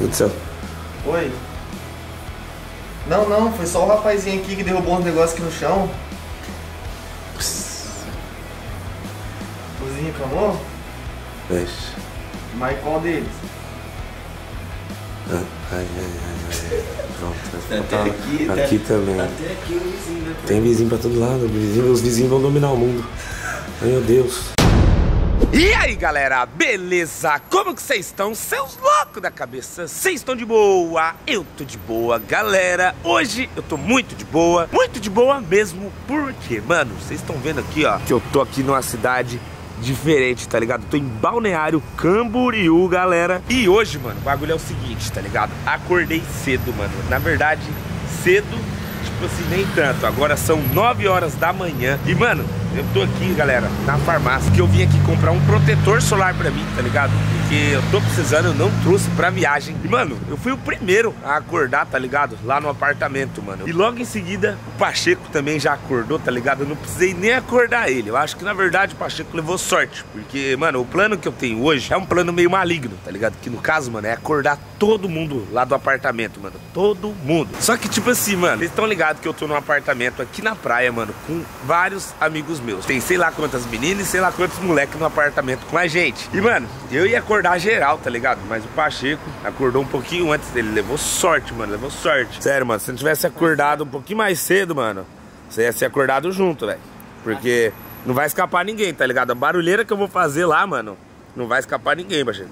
Meu Deus do céu. Oi? Não, não, foi só o rapazinho aqui que derrubou uns negócios aqui no chão. Cozinha reclamou? Vixe. Mas qual deles? Ah, Ai, ai, ai, ai. Pronto. Até Tá aqui, tá- aqui também. Até aqui o vizinho, né? Tem vizinho pra todo lado. vizinho- os vizinhos vão dominar o mundo. Ai, meu Deus. E aí galera, beleza? Como que vocês estão? Seus loucos da cabeça, vocês estão de boa? Eu tô de boa, galera Hoje eu tô muito de boa, muito de boa mesmo Porque, mano, vocês estão vendo aqui, ó Que eu tô aqui numa cidade diferente, tá ligado? Tô em Balneário Camboriú, galera E hoje, mano, o bagulho é o seguinte, tá ligado? Acordei cedo, mano Na verdade, cedo Tipo assim, nem tanto. Agora são 9 horas da manhã. E, mano, eu tô aqui, galera, na farmácia, que eu vim aqui comprar um protetor solar pra mim, tá ligado? Porque eu tô precisando, eu não trouxe pra viagem. E, mano, eu fui o primeiro a acordar, tá ligado? Lá no apartamento, mano. E logo em seguida, o Pacheco também já acordou, tá ligado? Eu não precisei nem acordar ele. Eu acho que, na verdade, o Pacheco levou sorte. Porque, mano, o plano que eu tenho hoje é um plano meio maligno, tá ligado? Que no caso, mano, é acordar todo mundo lá do apartamento, mano. Todo mundo. Só que, tipo assim, mano, vocês estão ligados que eu tô num apartamento aqui na praia, mano, com vários amigos meus. Tem sei lá quantas meninas e sei lá quantos moleques no apartamento com a gente. E, mano, eu ia acordar geral, tá ligado? Mas o Pacheco acordou um pouquinho antes dele. Levou sorte, mano, levou sorte. Sério, mano, se não tivesse acordado um pouquinho mais cedo, mano, você ia ser acordado junto, velho. Porque não vai escapar ninguém, tá ligado? A barulheira que eu vou fazer lá, mano, não vai escapar ninguém, Pacheco.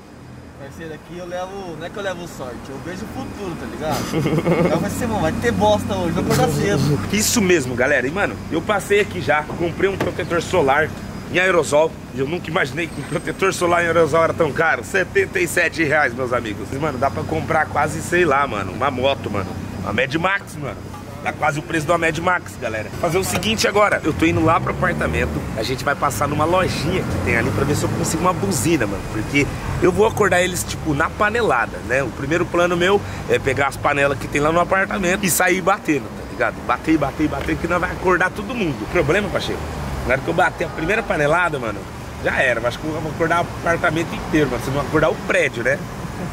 Parceiro, aqui eu levo. Não é que eu levo sorte, eu vejo o futuro, tá ligado? Aí vai ser, mano, vai ter bosta hoje, vai acordar cedo. Isso mesmo, galera. E, mano, eu passei aqui já, comprei um protetor solar em aerosol. Eu nunca imaginei que um protetor solar em aerosol era tão caro. 77 reais, meus amigos. E, mano, dá pra comprar quase, sei lá, mano, uma moto, mano. Uma Mad Max, mano. Tá quase o preço da Mad Max, galera. Fazer o seguinte agora, eu tô indo lá pro apartamento, a gente vai passar numa lojinha que tem ali pra ver se eu consigo uma buzina, mano. Porque eu vou acordar eles, tipo, na panelada, né? O primeiro plano meu é pegar as panelas que tem lá no apartamento e sair batendo, tá ligado? Bater, bater, bater, que nós vai acordar todo mundo. Problema, Pacheco, na hora que eu bater a primeira panelada, mano, já era. Mas acho que eu vou acordar o apartamento inteiro, mano. Vocês vão acordar o prédio, né?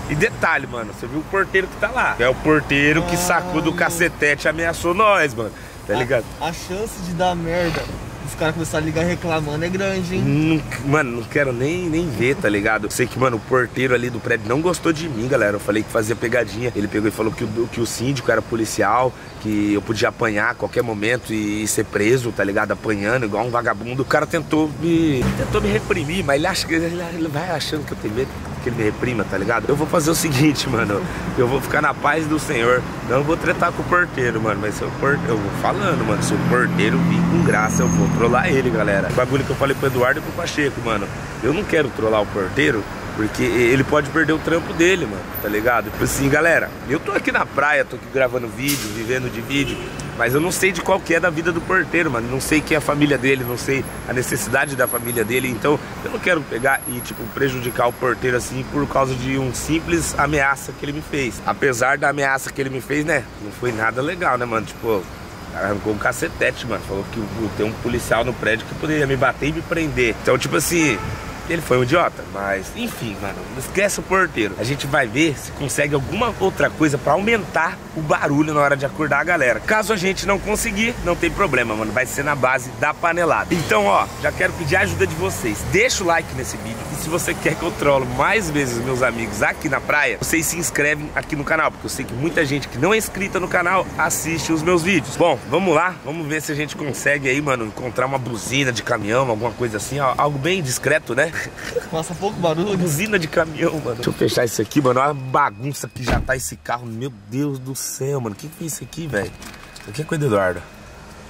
E detalhe, mano, você viu o porteiro que tá lá. É o porteiro que sacou do cacetete e ameaçou nós, mano. Tá ligado? A, a chance de dar merda, os caras começarem a ligar reclamando é grande, hein? Não- mano, não quero nem, nem ver, tá ligado? Sei que, mano, o porteiro ali do prédio não gostou de mim, galera. Eu falei que fazia pegadinha. Ele pegou e falou que o, que o síndico era policial, que eu podia apanhar a qualquer momento e ser preso, tá ligado? Apanhando, igual um vagabundo. O cara tentou me. tentou me reprimir, mas ele acha que. Ele vai achando que eu tenho medo que ele me reprima, tá ligado? Eu vou fazer o seguinte, mano. Eu vou ficar na paz do Senhor. Não vou tretar com o porteiro, mano. Mas se o porteiro. Eu vou falando, mano. Se o porteiro vir com graça, eu vou trollar ele, galera. O bagulho que eu falei pro Eduardo e pro Pacheco, mano. Eu não quero trollar o porteiro. Porque ele pode perder o trampo dele, mano, tá ligado? Tipo assim, galera, eu tô aqui na praia, tô aqui gravando vídeo, vivendo de vídeo, mas eu não sei de qual que é da vida do porteiro, mano. Não sei quem é a família dele, não sei a necessidade da família dele. Então, eu não quero pegar e, tipo, prejudicar o porteiro assim por causa de um simples ameaça que ele me fez. Apesar da ameaça que ele me fez, né? Não foi nada legal, né, mano? Tipo, arrancou um cacetete, mano. Falou que tem um policial no prédio que poderia me bater e me prender. Então, tipo assim, ele foi um idiota, mas enfim, mano, não esquece o porteiro. A gente vai ver se consegue alguma outra coisa pra aumentar o barulho na hora de acordar a galera. Caso a gente não conseguir, não tem problema, mano, vai ser na base da panelada. Então, ó, já quero pedir a ajuda de vocês. Deixa o like nesse vídeo e se você quer que eu trolo mais vezes meus amigos aqui na praia, vocês se inscrevem aqui no canal, porque eu sei que muita gente que não é inscrita no canal assiste os meus vídeos. Bom, vamos lá, vamos ver se a gente consegue aí, mano, encontrar uma buzina de caminhão, alguma coisa assim, ó, algo bem discreto, né? Passa pouco barulho. Buzina de caminhão, mano. Deixa eu fechar isso aqui, mano. Olha a bagunça que já tá esse carro. Meu Deus do céu, mano. O que, que é isso aqui, velho? Isso aqui é coisa do Eduardo.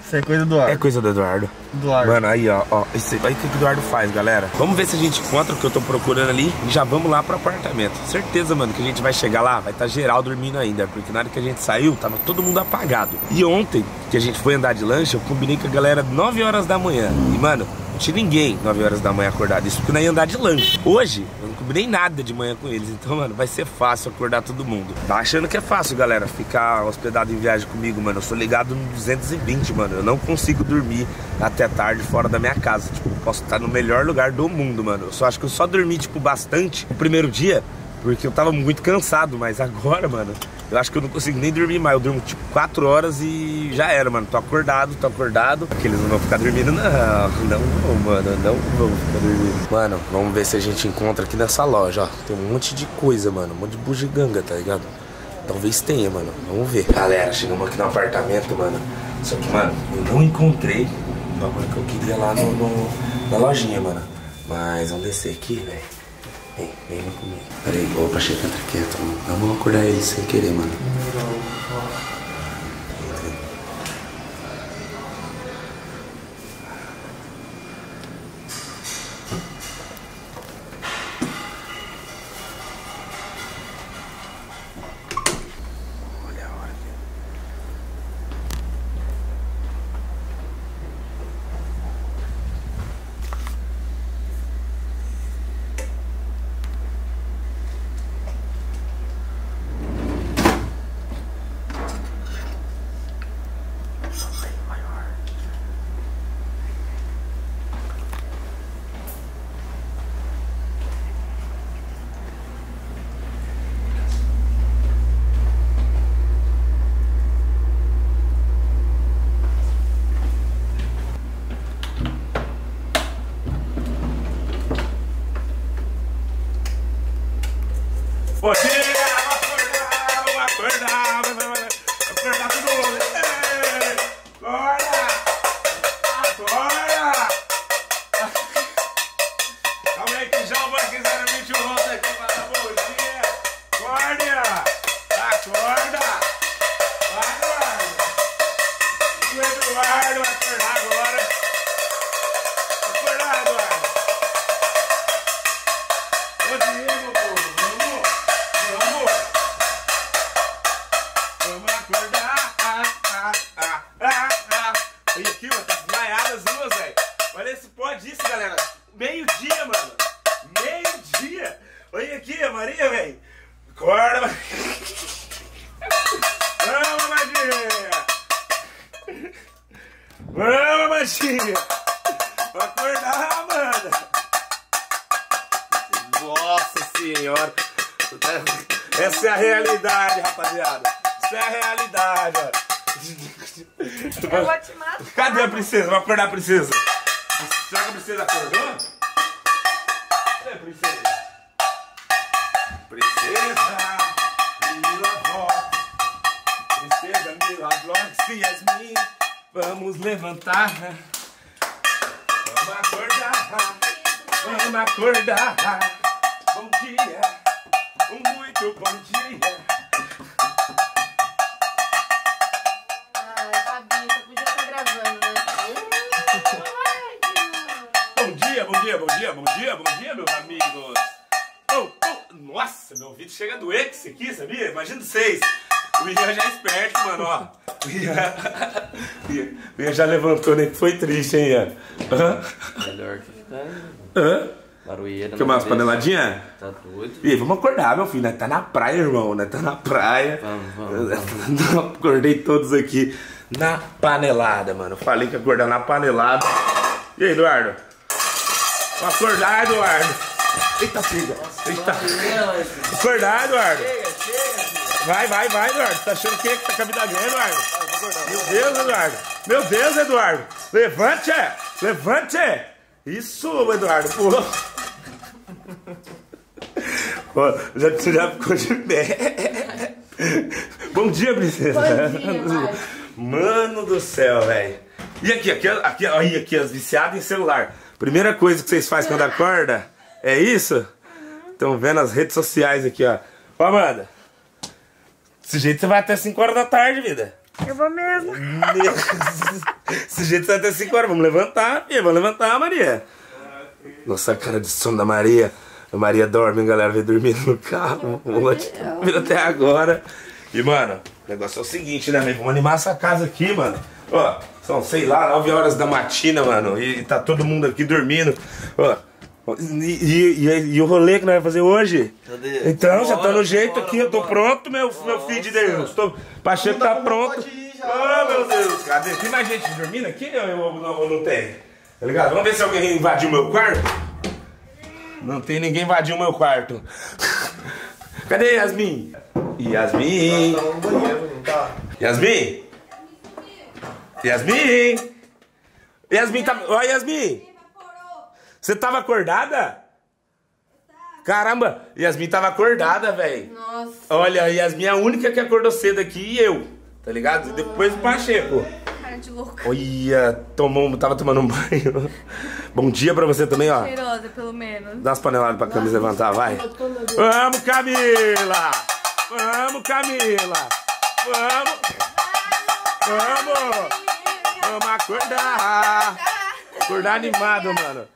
Isso é coisa do ar. É coisa do Eduardo. do ar. Mano, aí, ó, ó. Esse, aí o que o Eduardo faz, galera. Vamos ver se a gente encontra o que eu tô procurando ali e já vamos lá pro apartamento. Certeza, mano, que a gente vai chegar lá, vai estar geral dormindo ainda. Porque na hora que a gente saiu, tava todo mundo apagado. E ontem, que a gente foi andar de lanche, eu combinei com a galera 9 horas da manhã. E, mano, não tinha ninguém 9 horas da manhã acordado. Isso porque nós ia andar de lanche. Hoje, não combinei nada de manhã com eles. Então, mano, vai ser fácil acordar todo mundo. Tá achando que é fácil, galera, ficar hospedado em viagem comigo, mano. Eu sou ligado no 220, mano. Eu não consigo dormir até tarde fora da minha casa. Tipo, posso estar no melhor lugar do mundo, mano. Eu só acho que eu só dormi, tipo, bastante o primeiro dia. Porque eu tava muito cansado, mas agora, mano, eu acho que eu não consigo nem dormir mais. Eu durmo tipo 4 horas e já era, mano. Tô acordado, tô acordado. Porque eles não vão ficar dormindo, não. Não vão, mano. Não vão ficar dormindo. Mano, vamos ver se a gente encontra aqui nessa loja, ó. Tem um monte de coisa, mano. Um monte de bugiganga, tá ligado? Talvez tenha, mano. Vamos ver. Galera, chegamos aqui no apartamento, mano. Só que, mano, eu não encontrei o bagulho que eu queria lá no, no- na lojinha, mano. Mas vamos descer aqui, velho. Vem, vem comigo. Peraí, opa, chega, entra quieto, mano. Vamos acordar ele sem querer, mano. Nossa senhora. Essa é a realidade, rapaziada. Essa é a realidade, ó. Eu vou te matar. Cadê a princesa? Vou acordar a princesa. Será que a princesa acordou? Cadê a princesa? Princesa, Mila Vox. Princesa Mila Vox e Yasmin. Vamos levantar. Vamos acordar. Vamos acordar. Bom dia. Um muito bom dia. Ai, Fabinho, você podia estar gravando, né? Bom dia, bom dia, bom dia, bom dia, bom dia, meus amigos. Oh, oh, nossa, meu vídeo chega a doer com isso aqui, sabia? Imagina vocês. O Ian já é esperto, mano, ó. O Ian, o Ian- o Ian já levantou, nem que foi triste, hein, Ian? Hã? Melhor que ficar Hã? Barulheira. Quer umas na cabeça. paneladinhas? Tá doido? E vamos acordar, meu filho. Nós tá na praia, irmão. Nós tá na praia. Vamos, vamos, Acordei todos aqui na panelada, mano. Falei que ia acordar na panelada. E aí, Eduardo? Vamos acordar, Eduardo. Eita, filha. Eita. Acordar, Eduardo. Vai, vai, vai, Eduardo. Tá achando que tá com a vida ganha, Eduardo? Meu Deus, Eduardo. Meu Deus, Eduardo. Levante, levante. Isso, Eduardo. Pulou. Ó, já, você já ficou de pé. Bom dia, princesa. Bom dia. Mano do céu, velho. E aqui, aqui, aqui, aí, aqui, as viciadas em celular. Primeira coisa que vocês fazem quando acorda é isso? Estão vendo as redes sociais aqui, ó. Ô, Amanda. Desse jeito você vai até 5 horas da tarde, vida. Eu vou mesmo. Desse jeito você vai até 5 horas. Vamos levantar, filha. Vamos levantar, Maria. Nossa, a cara de sono da Maria. A Maria dorme, galera. Vem dormindo no carro. Vamos dormindo até agora. E, mano, o negócio é o seguinte, né, velho? Vamos animar essa casa aqui, mano. Ó, são, sei lá, 9 horas da matina, mano. E tá todo mundo aqui dormindo. Ó. E, e- e- e o rolê que nós vamos fazer hoje? Cadê? Então, já tá Bora, no jeito bora, aqui, eu tô bora. pronto, meu, meu filho de Deus. Tô, Pacheco tá Não, pronto. já. Oh, meu Deus, cadê? Tem mais gente dormindo aqui ou não, ou não tem? Tá ligado? Vamos ver se alguém invadiu meu quarto. Não tem ninguém invadiu meu quarto. Cadê Yasmin? Yasmin! Tá no banheiro, não tá? Yasmin! Yasmin! Yasmin tá. Ó, Yasmin! Você tava acordada? Caramba, Yasmin tava acordada, velho. Nossa, Olha, Yasmin é a única que acordou cedo aqui e eu, tá ligado? Depois o Pacheco. De louca. Olha, tomou, tava tomando um banho. Bom dia pra você também, ó. Cheirosa, pelo menos. Dá umas paneladas pra Camila levantar, vai. Vamos, Camila! Vamos, Camila! Vamos! Vamos! Vamos acordar! Acordar animado, mano.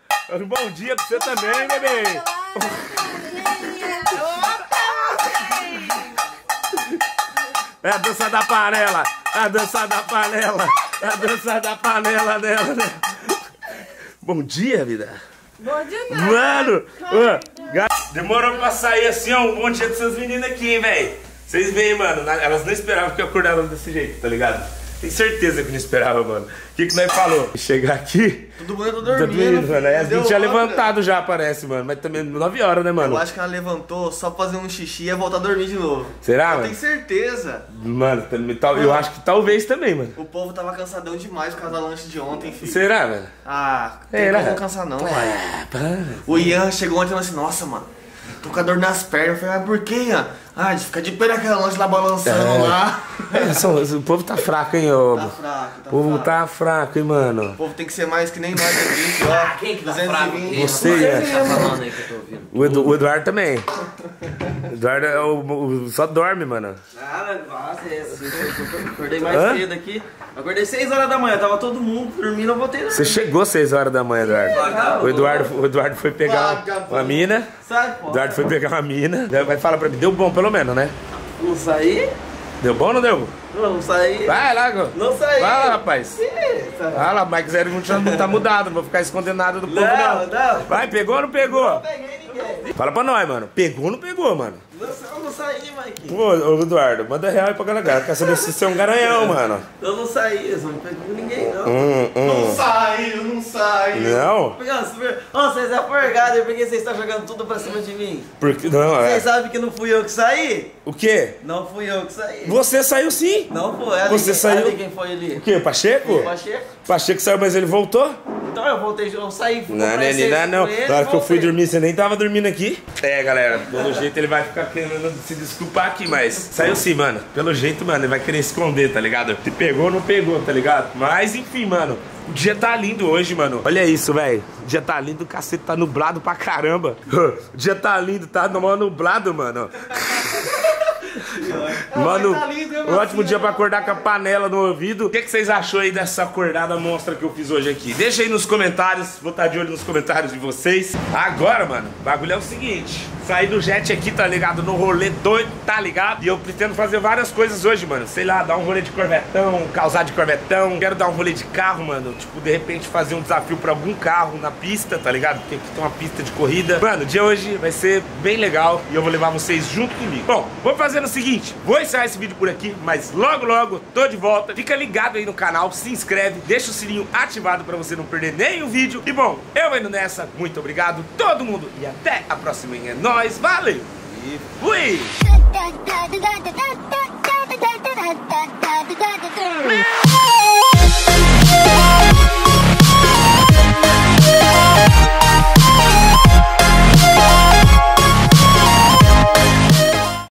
Bom dia pra você também, bebê! É a dança da panela! É a dança da panela! É a dança da panela dela, né? Bom dia, vida! Bom dia, não. Mano, ô, ga- demorou pra sair assim, ó, um bom dia dessas meninas aqui, hein, velho. Vocês veem, mano, elas não esperavam que eu acordasse desse jeito, tá ligado? Tenho certeza que não esperava, mano. O que que nós falou? Chegar aqui, Todo mundo tá dormindo. dormindo, mano. Aí a gente tinha levantado já, parece, mano. Mas também 9 horas, né, mano? Eu acho que ela levantou só pra fazer um xixi e ia voltar a dormir de novo. Será, Eu mano? tenho certeza. Mano, também tal- eu acho que talvez também, mano. O povo tava cansadão demais por causa da lanche de ontem, filho. Será, mano? Ah, tem não cansar não, pai. Ah. O Ian chegou ontem e falou assim, nossa, mano, tô com a dor nas pernas. Eu falei, mas por quê, Ian? Ah, de ficar de pé naquela lanche lá balançando É. lá. É, só- o povo tá fraco, hein, ô. Tá fraco, tá O povo fraco. tá fraco, hein, mano. O povo tem que ser mais que nem nós aqui, ó. Quem que tá 220. fraco? Você, Ian. Tá falando aí que eu tô ouvindo. O, Edu- o Eduardo também. O Eduardo é o, o- só dorme, mano. Ah, nossa, é assim, eu acordei mais Hã? cedo aqui. Acordei 6 horas da manhã, tava todo mundo dormindo, eu voltei Você chegou às 6 horas da manhã, Eduardo. O Eduardo, o Eduardo foi pegar Vagabundo. uma mina. Sai, pô. O Eduardo foi pegar uma mina. Vai falar pra mim, deu bom pelo menos, né? Não saí? Deu bom ou não deu? Não, não saí. Vai lá, go. Não saí. Vai lá, rapaz. Eita. Vai lá, Mike Zero não tá- não mudado, não vou ficar escondendo nada do povo, Não, não. não. Vai, pegou ou não pegou? Não peguei ninguém. Fala pra nós, mano. Pegou ou não pegou, mano? Eu não saí, Mike. Ô, ô, Eduardo, manda real aí pra galera. Quer saber se você é um garanhão, mano. Eu não saí, eles não pegou ninguém, não. Hum, hum. Não saiu, não saiu. Não? Super... Ô, vocês é forgado, por que vocês estão jogando tudo pra cima de mim? Porque. Não, é. Vocês sabem que não fui eu que saí? O quê? Não fui eu que saí. Você saiu sim. Não foi. Ali, Você quem, saiu? Ali quem foi ali? O quê? Pacheco? O Pacheco. Pacheco saiu, mas ele voltou? Então eu voltei, eu saí. fui Não, não, receita não, não. Na hora que eu fui dormir, você nem tava dormindo aqui. É, galera, pelo jeito ele vai ficar querendo se desculpar aqui, mas saiu sim, mano. Pelo jeito, mano, ele vai querer esconder, tá ligado? Se pegou ou não pegou, tá ligado? Mas enfim, mano. O dia tá lindo hoje, mano. Olha isso, velho. O dia tá lindo, o cacete tá nublado pra caramba. O dia tá lindo, tá mó nublado, mano. Mano, tá lindo, um ótimo dia pra acordar com a panela no ouvido. O que, que vocês achou aí dessa acordada monstra que eu fiz hoje aqui? Deixa aí nos comentários, vou estar de olho nos comentários de vocês. Agora, mano, o bagulho é o seguinte: saí do jet aqui, tá ligado? No rolê doido, tá ligado? E eu pretendo fazer várias coisas hoje, mano. Sei lá, dar um rolê de corvetão, causar de corvetão. Quero dar um rolê de carro, mano. Tipo, de repente fazer um desafio pra algum carro na pista, tá ligado? Porque aqui tem uma pista de corrida. Mano, o dia hoje vai ser bem legal e eu vou levar vocês junto comigo. Bom, vou fazendo o seguinte: vou encerrar esse vídeo por aqui, mas logo, logo tô de volta. Fica ligado aí no canal, se inscreve, deixa o sininho ativado pra você não perder nenhum vídeo. E bom, eu indo nessa. Muito obrigado, todo mundo, e até a próxima. É nóis, nós, valeu! E fui! Meu!